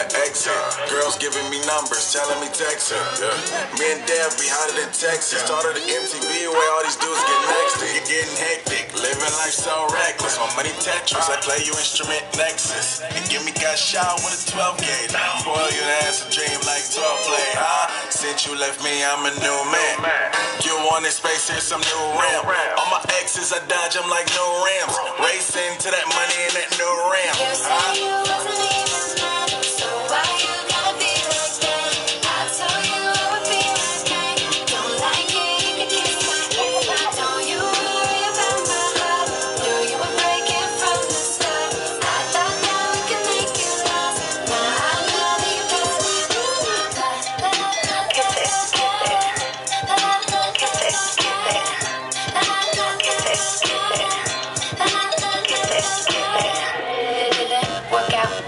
that exit. Girls giving me numbers, telling me text her. Me and Dev be hotter than Texas. Started the MTV where all these dudes get next. You're getting hectic, living life so reckless. My money Tetris, I play you instrument Nexus. And give me got shot with a 12 gauge. Boy, you dance a dream like 12 play. Huh? Since you left me, I'm a new man. You wanted space, here's some new ram. All my exes, I dodge them like no rams.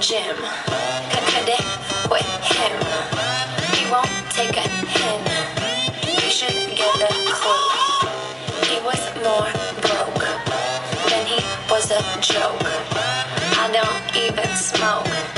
Gym. It with him? He won't take a hint. You should get a clue. He was more broke than he was a joke. I don't even smoke.